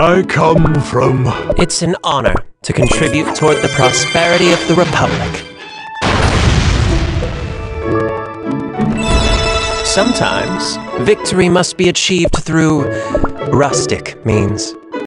I come from. It's an honor to contribute toward the prosperity of the Republic. Sometimes, victory must be achieved through rustic means.